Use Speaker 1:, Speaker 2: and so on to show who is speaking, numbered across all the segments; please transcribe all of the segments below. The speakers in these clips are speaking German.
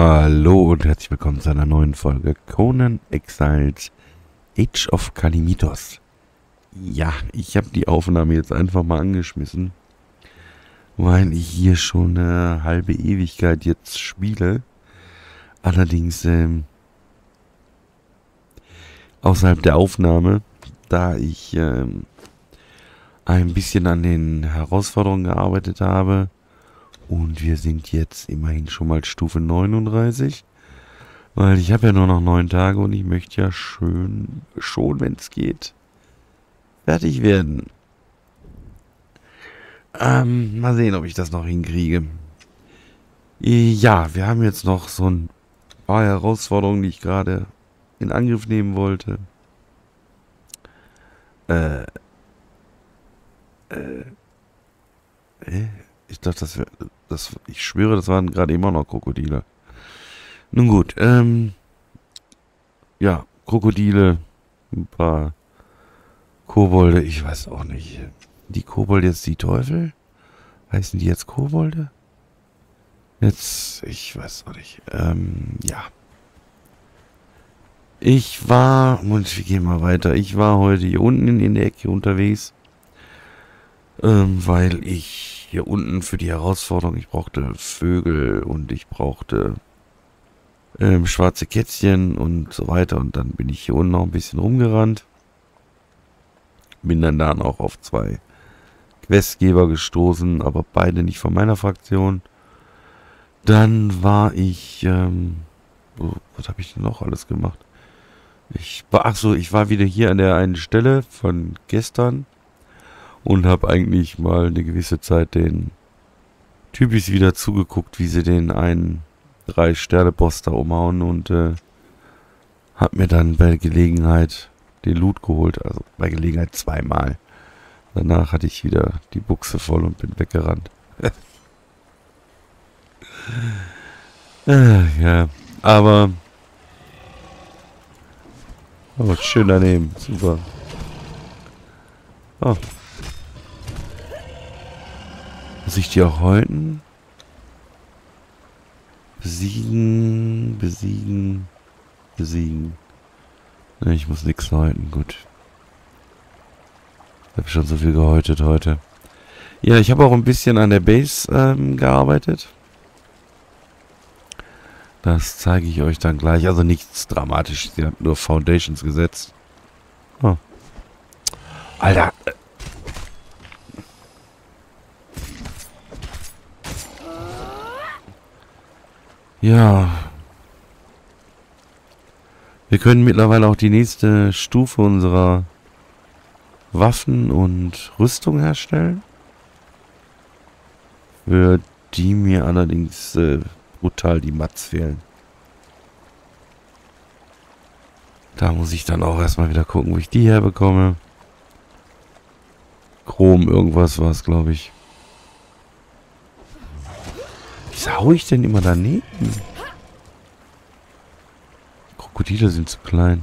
Speaker 1: Hallo und herzlich willkommen zu einer neuen Folge Conan Exiles Age of Kalimitos. Ja, ich habe die Aufnahme jetzt einfach mal angeschmissen, weil ich hier schon eine halbe Ewigkeit jetzt spiele. Allerdings ähm, außerhalb der Aufnahme, da ich ähm, ein bisschen an den Herausforderungen gearbeitet habe. Und wir sind jetzt immerhin schon mal Stufe 39. Weil ich habe ja nur noch neun Tage und ich möchte ja schön, schon, wenn es geht, fertig werden. Ähm, mal sehen, ob ich das noch hinkriege. Ja, wir haben jetzt noch so ein paar Herausforderungen, die ich gerade in Angriff nehmen wollte. Äh. Äh. Ich dachte, das wäre. Das, ich schwöre, das waren gerade immer noch Krokodile. Nun gut, ähm. Ja, Krokodile, ein paar Kobolde, ich weiß auch nicht. Die Kobolde jetzt die Teufel? Heißen die jetzt Kobolde? Jetzt, ich weiß auch nicht. Ähm, ja. Ich war, und wir gehen mal weiter. Ich war heute hier unten in der Ecke unterwegs, ähm, weil ich hier unten für die Herausforderung, ich brauchte Vögel und ich brauchte ähm, schwarze Kätzchen und so weiter. Und dann bin ich hier unten noch ein bisschen rumgerannt. Bin dann dann auch auf zwei Questgeber gestoßen, aber beide nicht von meiner Fraktion. Dann war ich, ähm, oh, was habe ich denn noch alles gemacht? Ich war, ach so, ich war wieder hier an der einen Stelle von gestern und habe eigentlich mal eine gewisse Zeit den Typis wieder zugeguckt, wie sie den einen drei Sterne Boss da umhauen und äh, hab mir dann bei Gelegenheit den Loot geholt, also bei Gelegenheit zweimal. Danach hatte ich wieder die Buchse voll und bin weggerannt. äh, ja, aber Oh, schön daneben. Super. Oh. Muss ich die auch häuten? Besiegen, besiegen, besiegen. Ne, ich muss nichts häuten, gut. Ich habe schon so viel gehäutet heute. Ja, ich habe auch ein bisschen an der Base ähm, gearbeitet. Das zeige ich euch dann gleich. Also nichts Dramatisches. Sie hat nur Foundations gesetzt. Oh. Alter. Ja. Wir können mittlerweile auch die nächste Stufe unserer Waffen und Rüstung herstellen. Für die mir allerdings äh, brutal die Mats fehlen. Da muss ich dann auch erstmal wieder gucken, wo ich die herbekomme. Chrom, irgendwas war es, glaube ich. Wieso hau ich denn immer daneben? Krokodile sind zu klein.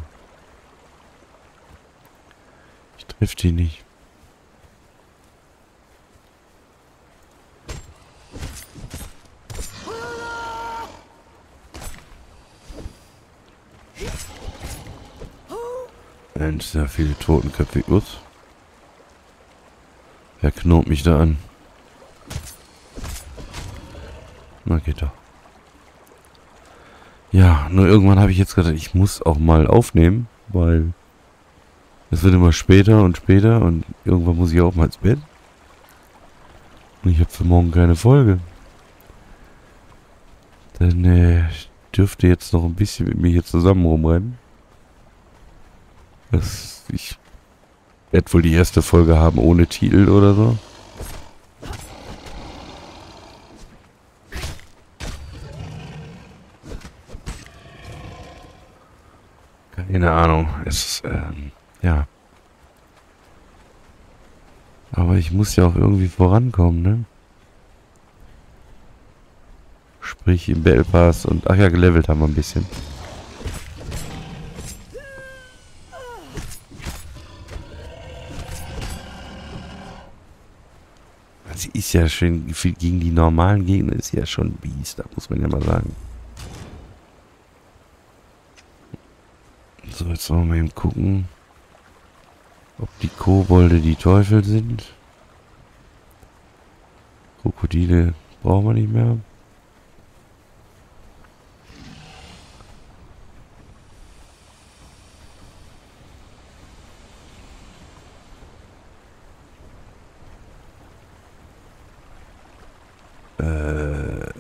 Speaker 1: Ich treffe die nicht. Mensch, sehr viele Totenköpfe. Ups. Wer knurrt mich da an? Na, geht doch. Ja, nur irgendwann habe ich jetzt gedacht, ich muss auch mal aufnehmen, weil es wird immer später und später und irgendwann muss ich auch mal ins Bett. Und ich habe für morgen keine Folge. Dann äh, dürfte jetzt noch ein bisschen mit mir hier zusammen rumrennen. Das, ich werde wohl die erste Folge haben ohne Titel oder so. Keine Ahnung. Es ist, ähm, ja. Aber ich muss ja auch irgendwie vorankommen, ne? Sprich im Battle Pass und... Ach ja, gelevelt haben wir ein bisschen. Sie ist ja schön... Gegen die normalen Gegner ist sie ja schon ein Biest, da muss man ja mal sagen. So, jetzt wollen wir eben gucken, ob die Kobolde die Teufel sind. Krokodile brauchen wir nicht mehr. Äh.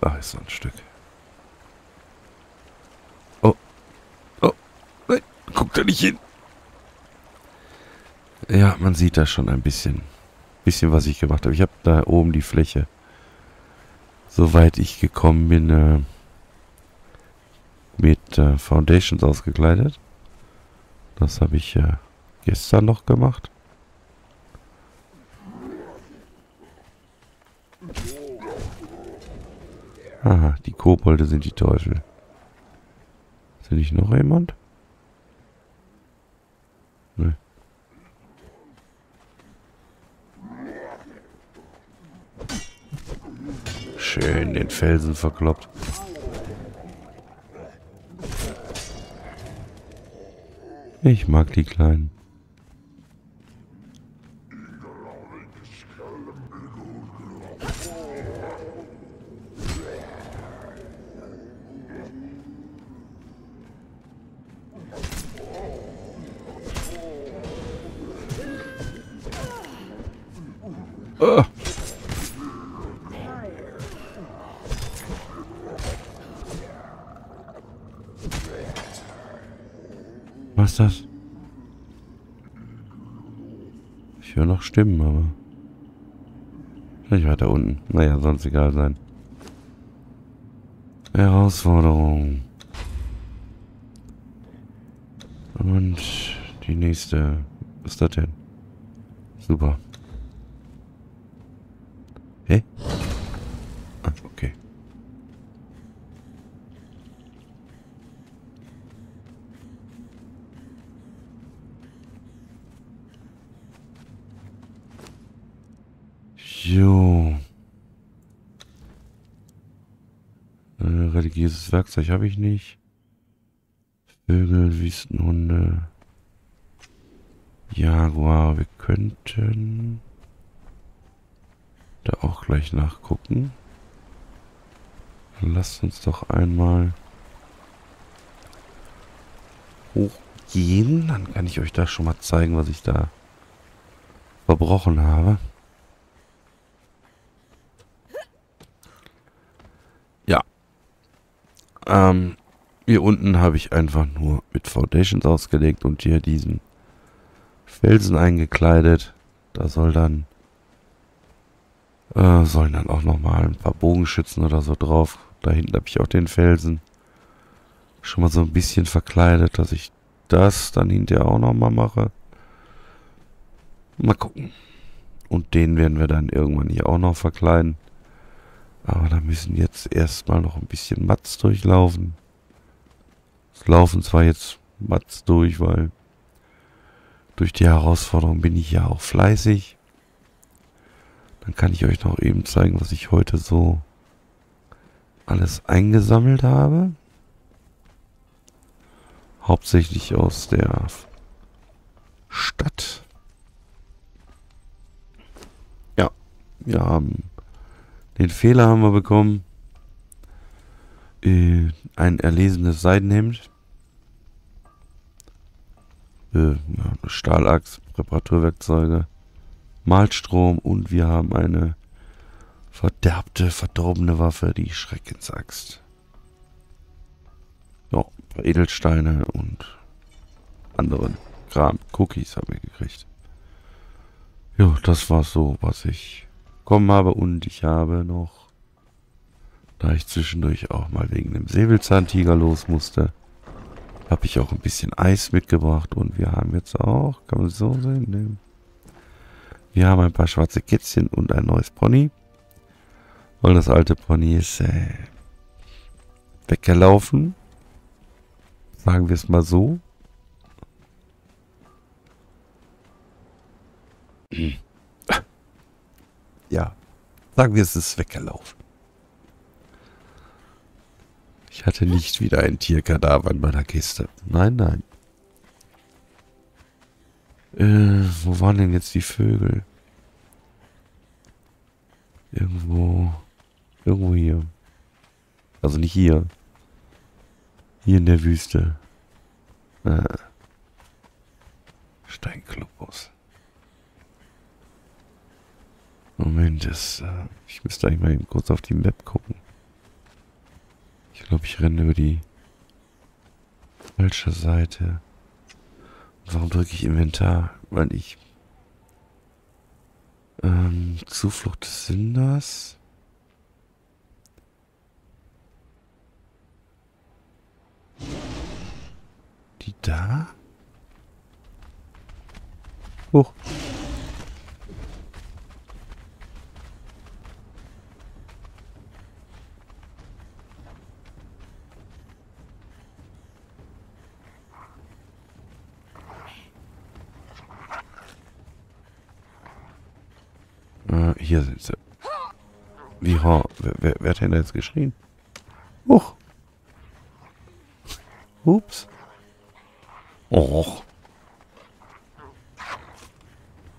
Speaker 1: Ach, ist so ein Stück. Oh. Oh. Nein, guck da nicht hin. Ja, man sieht da schon ein bisschen. Bisschen, was ich gemacht habe. Ich habe da oben die Fläche. Soweit ich gekommen bin, äh, mit äh, Foundations ausgekleidet. Das habe ich äh, gestern noch gemacht. Aha, die Kobolde sind die Teufel. Ist nicht noch jemand? Nee. Schön den Felsen verkloppt. Ich mag die Kleinen. Das? Ich höre noch Stimmen, aber... Vielleicht weiter unten. Naja, sonst egal sein. Herausforderung. Und die nächste. Was ist das denn? Super. Hä? Ah, okay. Jo. Äh, Werkzeug habe ich nicht. Vögel, Wüstenhunde. Jaguar, wir könnten da auch gleich nachgucken. Lasst uns doch einmal hochgehen. Dann kann ich euch da schon mal zeigen, was ich da verbrochen habe. Ähm, hier unten habe ich einfach nur mit Foundations ausgelegt und hier diesen Felsen eingekleidet. Da soll dann äh, sollen dann auch nochmal ein paar Bogenschützen oder so drauf. Da hinten habe ich auch den Felsen. Schon mal so ein bisschen verkleidet, dass ich das dann hinterher auch nochmal mache. Mal gucken. Und den werden wir dann irgendwann hier auch noch verkleiden. Aber da müssen jetzt erstmal noch ein bisschen Mats durchlaufen. Es laufen zwar jetzt Mats durch, weil durch die Herausforderung bin ich ja auch fleißig. Dann kann ich euch noch eben zeigen, was ich heute so alles eingesammelt habe. Hauptsächlich aus der Stadt. Ja, wir haben den Fehler haben wir bekommen. Äh, ein erlesenes Seidenhemd. Äh, Stahlachs, Reparaturwerkzeuge. Malstrom und wir haben eine verderbte, verdorbene Waffe, die Schreckensaxt. Ja, Edelsteine und anderen Kram. Cookies haben wir gekriegt. Ja, das war so, was ich bekommen habe. Und ich habe noch Da ich zwischendurch auch mal wegen dem Säbelzahntiger los musste, habe ich auch ein bisschen Eis mitgebracht und wir haben jetzt auch, kann man so sehen, ne? wir haben ein paar schwarze Kätzchen und ein neues Pony. Und das alte Pony ist äh, weggelaufen. Sagen wir es mal so. Ja, sagen wir es ist weggelaufen. Ich hatte nicht wieder ein Tierkadaver in meiner Kiste. Nein, nein. Äh, wo waren denn jetzt die Vögel? Irgendwo. Irgendwo hier. Also nicht hier. Hier in der Wüste. Äh. Steinklubus. Moment, das, äh, ich müsste eigentlich mal eben kurz auf die Map gucken. Ich glaube, ich renne über die falsche Seite. Warum drücke ich Inventar? Weil ich... Ähm, Zuflucht des Sünders. Die da? Hoch. Äh, hier. Wie, wer, wer, wer hat denn da jetzt geschrien? Huch. Ups. Och.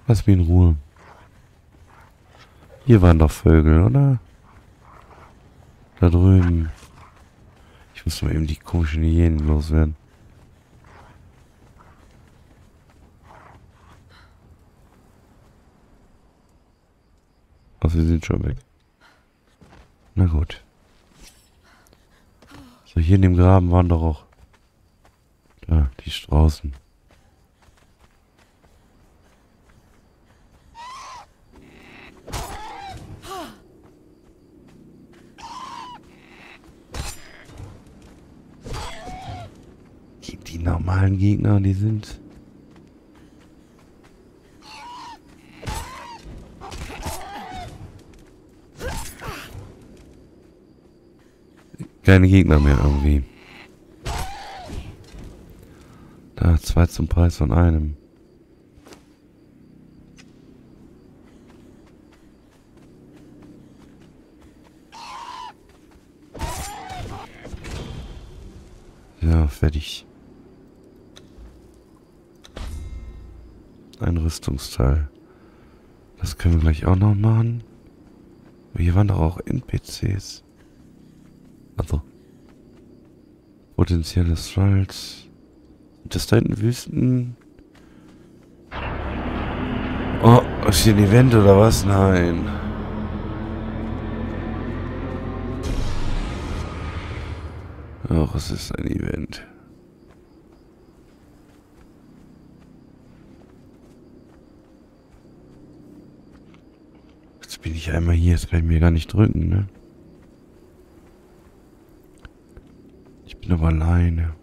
Speaker 1: Lass mich in Ruhe. Hier waren doch Vögel, oder? Da drüben. Ich muss mal eben die komischen Hyänen loswerden. Ach, sie sind schon weg. Na gut. So, hier in dem Graben waren doch auch... Da, die Straußen. Die, die normalen Gegner, die sind... keine Gegner mehr irgendwie. Da, zwei zum Preis von einem. Ja, fertig. Ein Rüstungsteil. Das können wir gleich auch noch machen. Hier waren doch auch NPCs. Also. Potenzielles Salz. Das da hinten Wüsten. Oh, ist hier ein Event oder was? Nein. Ach, es ist ein Event. Jetzt bin ich einmal hier, jetzt kann ich mir gar nicht drücken, ne? Aber alleine.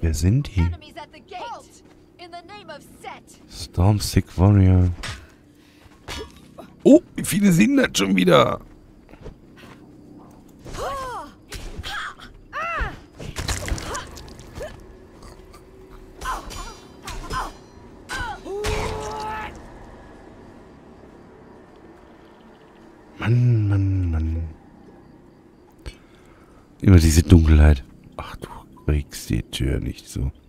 Speaker 1: Wer sind die? Stormstick Warrior. Oh, wie viele sind das schon wieder? Mann, Mann. Immer diese Dunkelheit. Ach, du kriegst die Tür nicht so.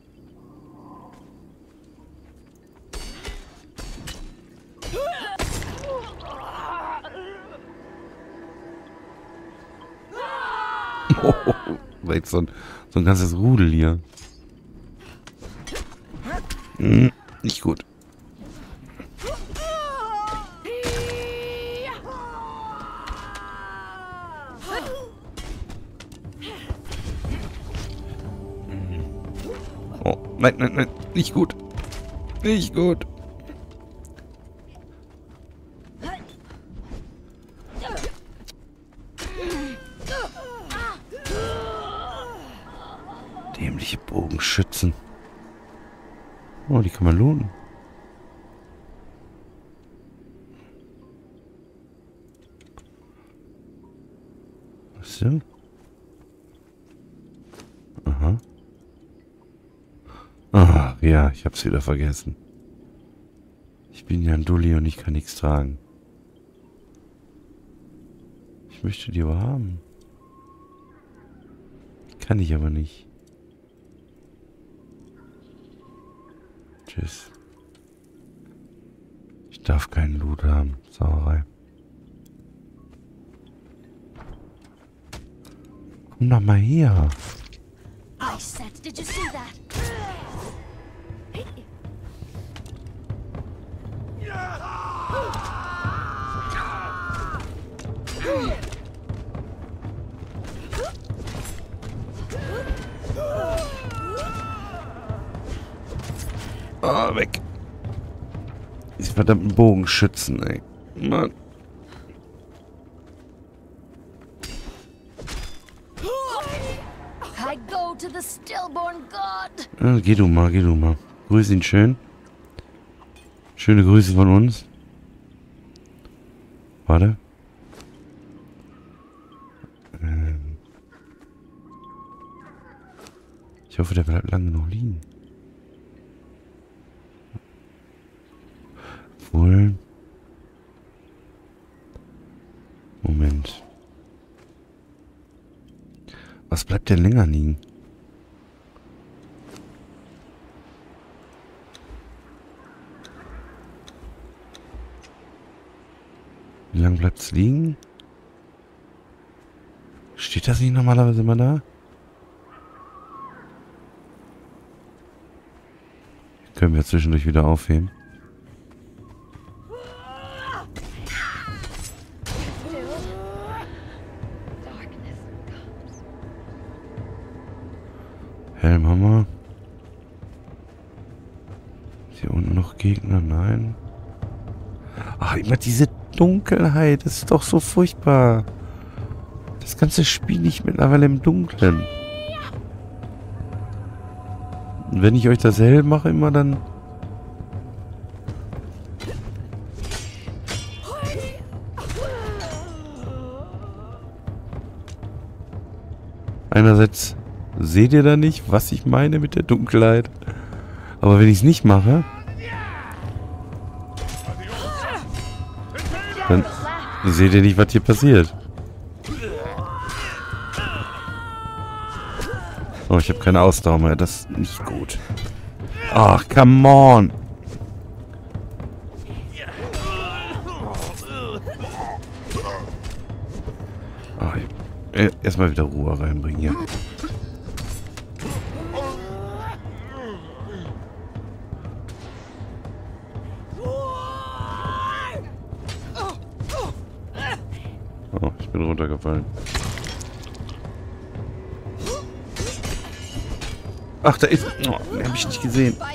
Speaker 1: Oh, so ein, so ein ganzes Rudel hier. Hm, nicht gut. Nein, nein, nein. Nicht gut. Nicht gut. Dämliche Bogenschützen. Oh, die kann man looten. So. Ja, ich hab's wieder vergessen. Ich bin ja ein Dulli und ich kann nichts tragen. Ich möchte die aber haben. Kann ich aber nicht. Tschüss. Ich darf keinen Loot haben. Sauerei. Komm doch mal her.
Speaker 2: I said, did you see that?
Speaker 1: Ah, weg. Diese verdammten Bogenschützen, ey. Mann.
Speaker 2: I go to the stillborn god.
Speaker 1: Ja, geh du mal, geh du mal. Grüß ihn schön. Schöne Grüße von uns. Warte. Ähm. Ich hoffe, der bleibt lange noch liegen. Obwohl. Moment. Was bleibt denn länger liegen? Wie lange bleibt es liegen? Steht das nicht normalerweise immer da? Können wir zwischendurch wieder aufheben. Helm haben wir. Ist Hier unten noch Gegner? Nein. Ach, immer diese Dunkelheit. Das ist doch so furchtbar. Das ganze Spiel nicht mittlerweile im Dunkeln. Und wenn ich euch das hell mache immer, dann... Einerseits seht ihr da nicht, was ich meine mit der Dunkelheit. Aber wenn ich es nicht mache, dann seht ihr nicht, was hier passiert. Oh, ich habe keine Ausdauer mehr. Das ist nicht gut. Ach, come on. Ich- Erstmal wieder Ruhe reinbringen hier. Runtergefallen. Ach, da ist... Oh, den hab ich nicht gesehen. Hab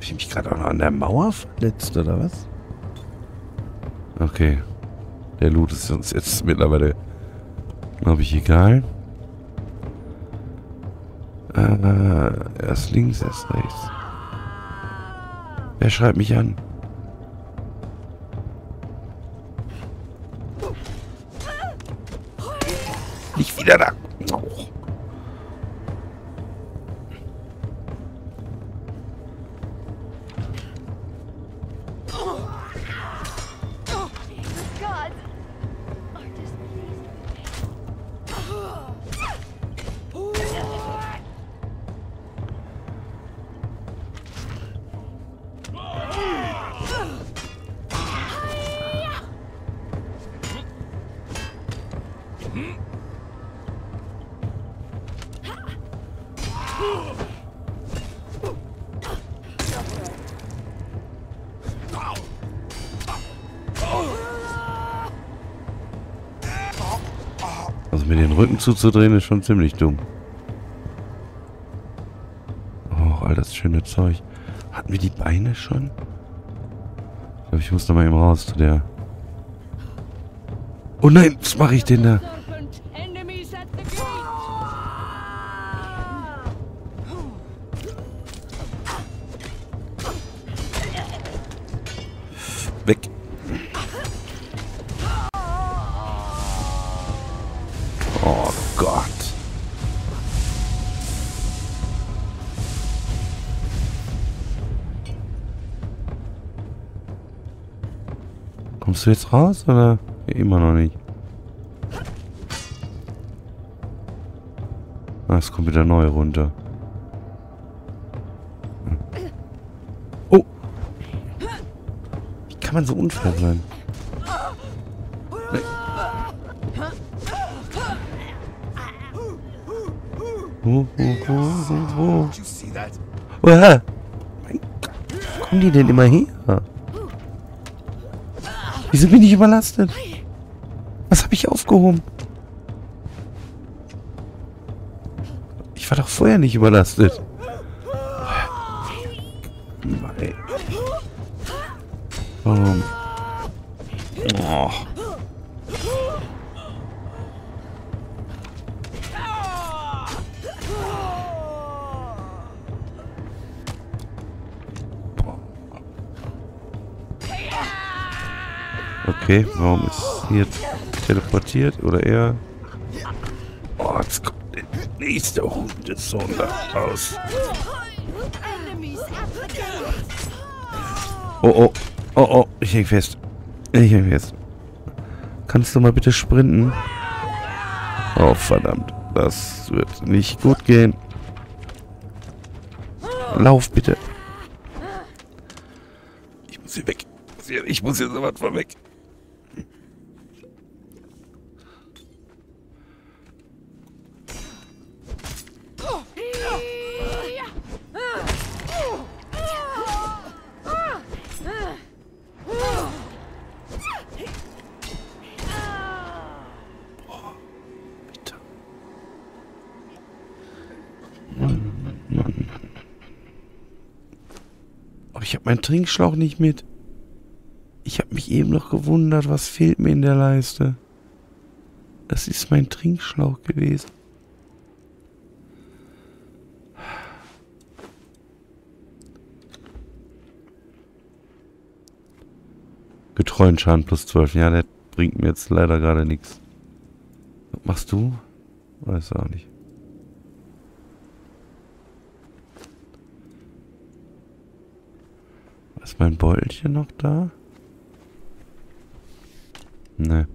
Speaker 1: ich mich gerade auch noch an der Mauer verletzt, oder was? Okay. Der Loot ist uns jetzt mittlerweile, glaube ich, egal. Äh, erst links, erst rechts. Wer schreibt mich an? Nicht wieder da. Rücken zuzudrehen ist schon ziemlich dumm. Oh, all das schöne Zeug. Hatten wir die Beine schon? Ich glaube, ich muss da mal eben raus zu der Oh nein, was mache ich denn da? Du jetzt raus oder immer noch nicht? Ah, es kommt wieder neu runter. Oh! Wie kann man so unfair sein? Wo, wo, wo, wo, wo?
Speaker 3: Did you see that?
Speaker 1: Uah. Mein Gott, wo kommen die denn immer her? Wieso bin ich überlastet? Was habe ich aufgehoben? Ich war doch vorher nicht überlastet. Warum? Oh. Okay, warum ist hier teleportiert oder er? Oh, jetzt kommt der nächste Hundesohn da raus. Oh, oh, oh, oh, ich häng fest. Ich häng fest. Kannst du mal bitte sprinten? Oh, verdammt. Das wird nicht gut gehen. Lauf bitte. Ich muss hier weg. Ich muss hier sofort von weg. Ich habe meinen Trinkschlauch nicht mit. Ich habe mich eben noch gewundert, was fehlt mir in der Leiste. Das ist mein Trinkschlauch gewesen. Getreuen Schaden plus 12. Ja, der bringt mir jetzt leider gerade nichts. Was machst du? Weiß auch nicht. Mein Beulchen noch da? Ne.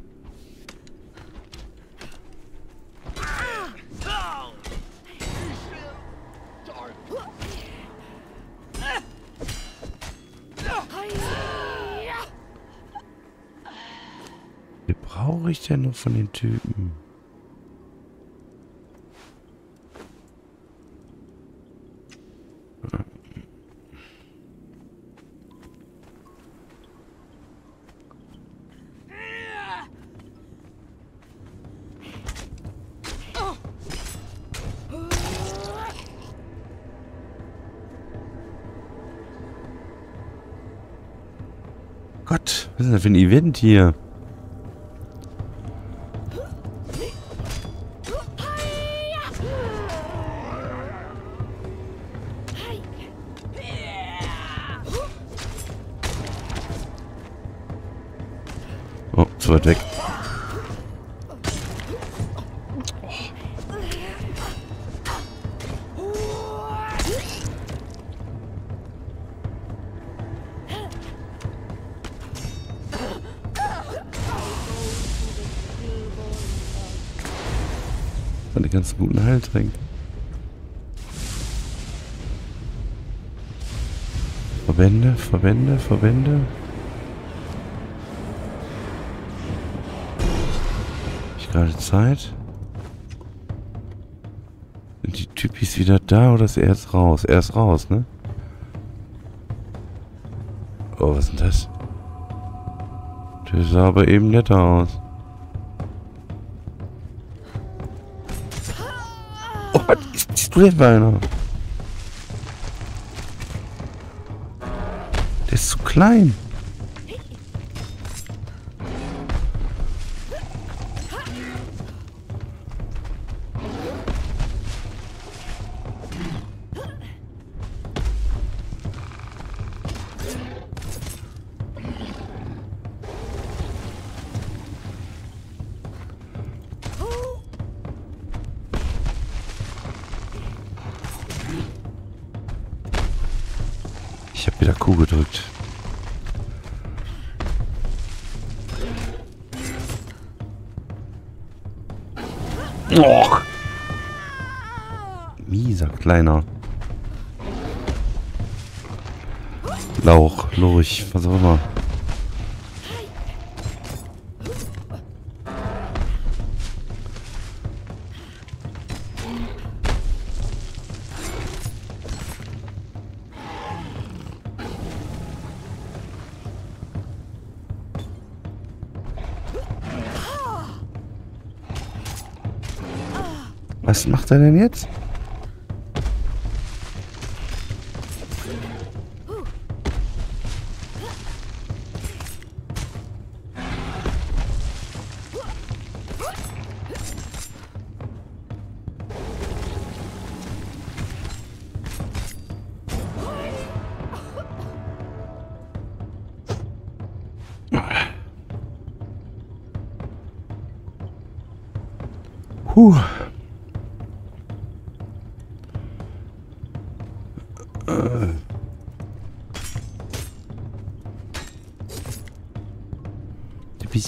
Speaker 1: Wie brauche ich denn noch von den Typen? Gott, was ist denn das für ein Event hier? Verbände. Hab ich gerade Zeit? Sind die Typis wieder da oder ist er jetzt raus? Er ist raus, ne? Oh, was ist denn das? Der sah aber eben netter aus. Oh, was ist, bist du denn für klein. Kleiner. Lauch, Lurch, was auch immer. Was macht er denn jetzt?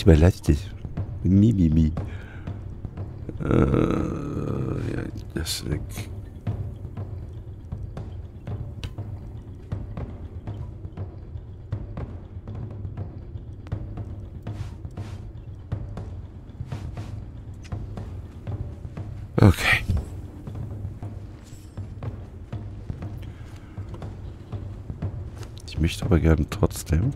Speaker 1: Du bist überlastet. Mi, mi, mi. Äh, ja, das weg. Okay. Ich möchte aber gerne trotzdem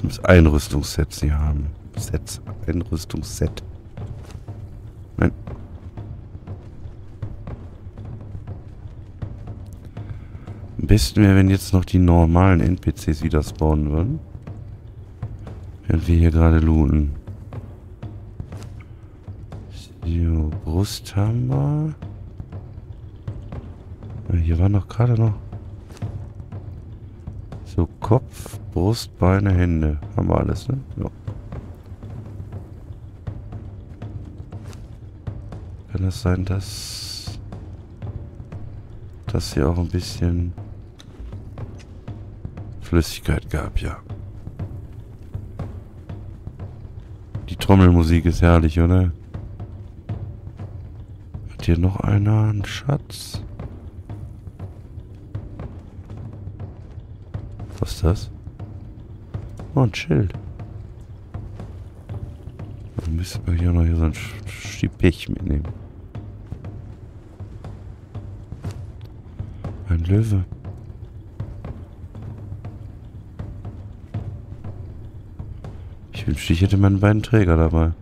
Speaker 1: zumindest ein Rüstungsset sie haben. Sets. Ein Rüstungsset. Nein. Am besten wäre, wenn jetzt noch die normalen NPCs wieder spawnen würden. Während wir hier gerade looten. So, Brust haben wir. Ah, Hier war noch gerade noch. So, Kopf, Brust, Beine, Hände. Haben wir alles, ne? Ja. Kann es sein, dass das hier auch ein bisschen Flüssigkeit gab, ja. Die Trommelmusik ist herrlich, oder? Hat hier noch einer einen Schatz? Was ist das? Oh, ein Schild. Dann müsste man hier noch hier so ein Stipich mitnehmen. Ein Löwe. Ich wünschte, ich hätte meinen beiden Träger dabei.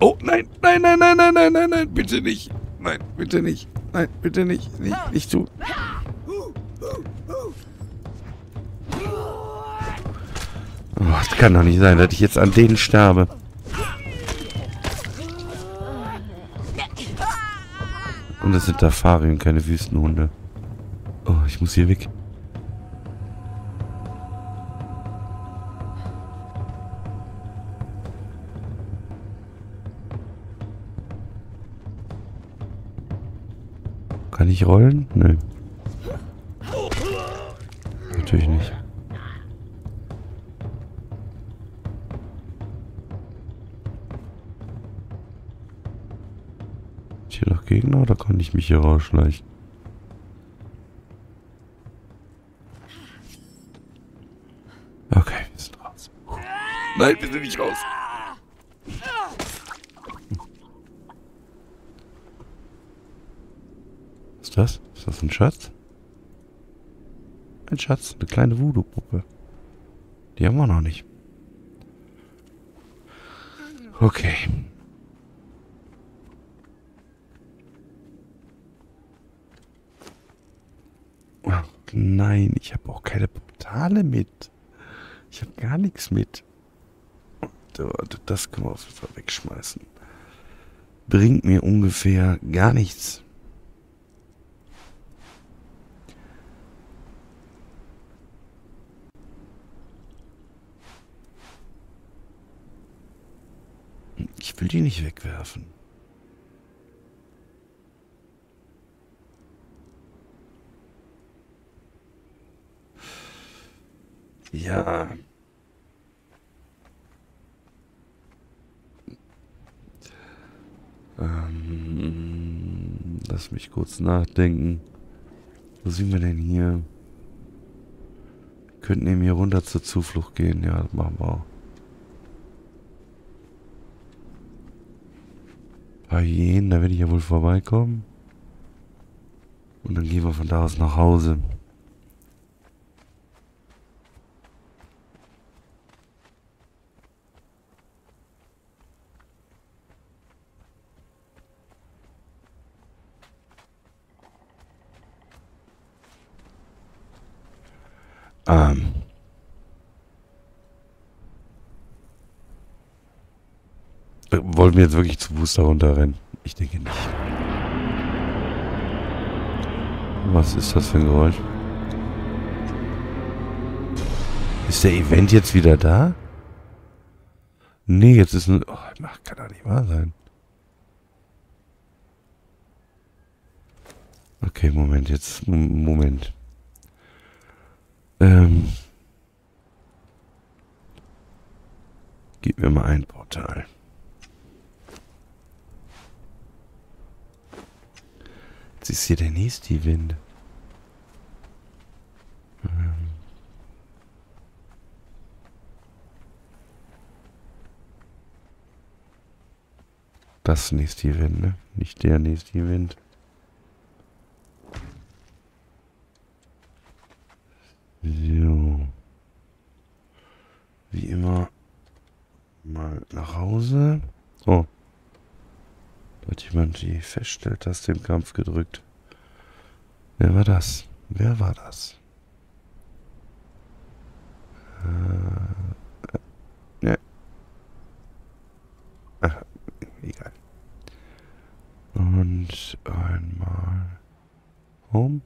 Speaker 1: Oh, nein, nein, nein, nein, nein, nein, nein, nein, bitte nicht. Nein, bitte nicht. Nein, bitte nicht. Nicht, nicht zu. Kann doch nicht sein, dass ich jetzt an denen sterbe. Und das sind Tafarien, keine Wüstenhunde. Oh, ich muss hier weg. Kann ich rollen? Nö. Natürlich hier noch Gegner oder kann ich mich hier rausschleichen? Okay, wir sind raus. Nein, wir sind nicht raus. Was ist das? Ist das ein Schatz? Ein Schatz, eine kleine Voodoo-Puppe. Die haben wir noch nicht. Okay. Ach, nein, ich habe auch keine Portale mit. Ich habe gar nichts mit. Warte, Das können wir auf jeden Fall wegschmeißen. Bringt mir ungefähr gar nichts. Ich will die nicht wegwerfen. Ja. Ähm, lass mich kurz nachdenken. Wo sind wir denn hier? Wir könnten eben hier runter zur Zuflucht gehen. Ja, das machen wir auch. Bei Hyänen, da werde ich ja wohl vorbeikommen. Und dann gehen wir von da aus nach Hause. Ähm. Wollen wir jetzt wirklich zu Booster runterrennen? Ich denke nicht. Was ist das für ein Geräusch? Ist der Event jetzt wieder da? Nee, jetzt ist ein... Oh, kann doch nicht wahr sein. Okay, Moment, jetzt... Moment. Ähm... Gib mir mal ein Portal. Jetzt ist hier der nächste Event. Ähm. Das nächste Event, ne? Nicht der nächste Event. So. Wie immer mal nach Hause. Oh. Da hat jemand die Feststelltaste im Kampf gedrückt. Wer war das? Wer war das? Äh, ne. Ach, egal. Und einmal Home.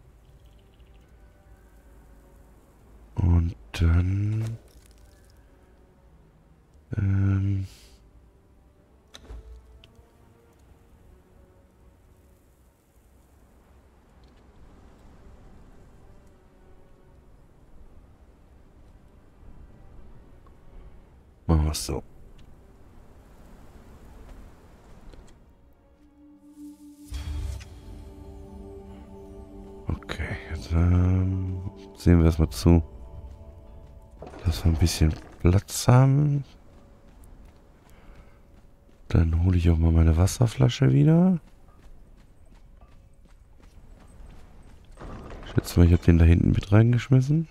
Speaker 1: Und dann ähm, es so. Okay, jetzt ähm, sehen wir erstmal zu, dass wir ein bisschen Platz haben. Dann hole ich auch mal meine Wasserflasche wieder. Ich schätze mal, ich habe den da hinten mit reingeschmissen.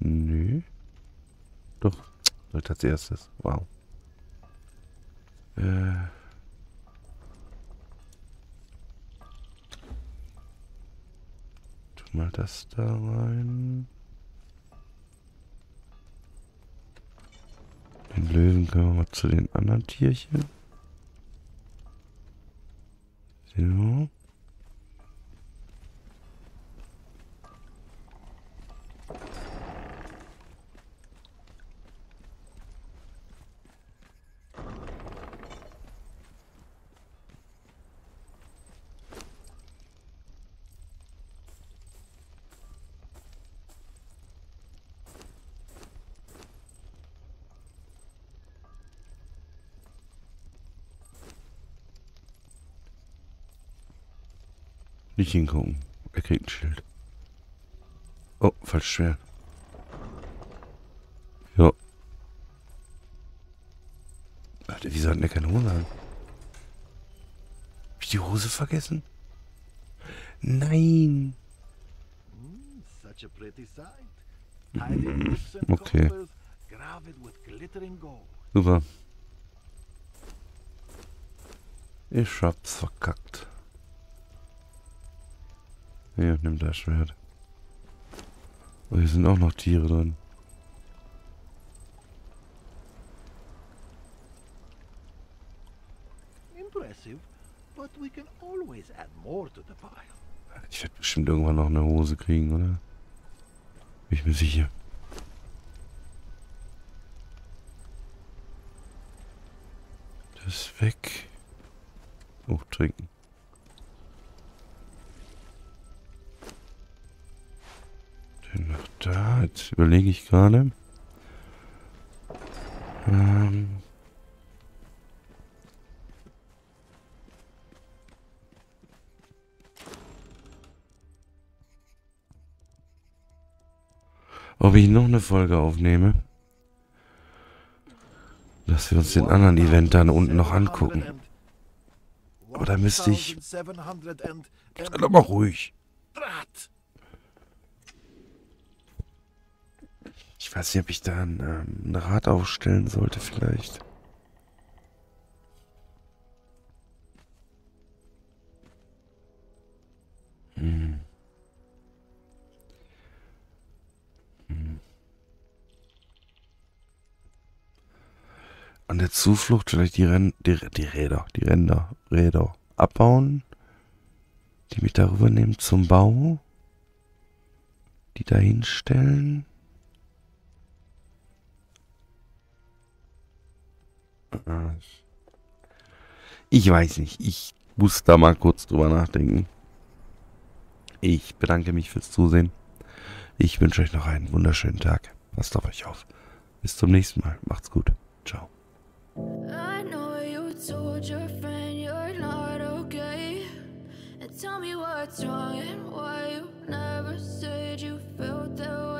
Speaker 1: Nö. Doch. Direkt als erstes. Wow. Äh. Tu mal das da rein. Den Löwen können wir mal zu den anderen Tierchen. So. Nicht hingucken. Er kriegt ein Schild. Oh, falsch schwer. Ja. Warte, wieso hat der keine Hose an? Hab ich die Hose vergessen? Nein.
Speaker 3: Such a pretty sight. Tiny lips and
Speaker 1: Okay. Super. Ich hab's verkackt. Hier, nimm das Schwert. Oh, hier sind auch noch Tiere drin.
Speaker 3: Impressive, but we can always add more to the pile.
Speaker 1: Ich werde bestimmt irgendwann noch eine Hose kriegen, oder? Bin ich mir sicher. Das ist weg. Oh, Jetzt überlege ich gerade. Ähm. Ob ich noch eine Folge aufnehme? Dass wir uns den anderen Event dann unten noch angucken. Aber da müsste ich... Sei doch mal ruhig. Ich weiß nicht, ob ich da ein, ähm, ein Rad aufstellen sollte vielleicht. Hm. Hm. An der Zuflucht vielleicht die, Ren die, die Räder, die Ränder, Räder abbauen, die mich darüber nehmen zum Bau, die dahin stellen. Ich weiß nicht. Ich muss da mal kurz drüber nachdenken. Ich bedanke mich fürs Zusehen. Ich wünsche euch noch einen wunderschönen Tag. Passt auf euch auf. Bis zum nächsten Mal. Macht's gut. Ciao.
Speaker 4: Tell me what's wrong and why you never said you felt that way.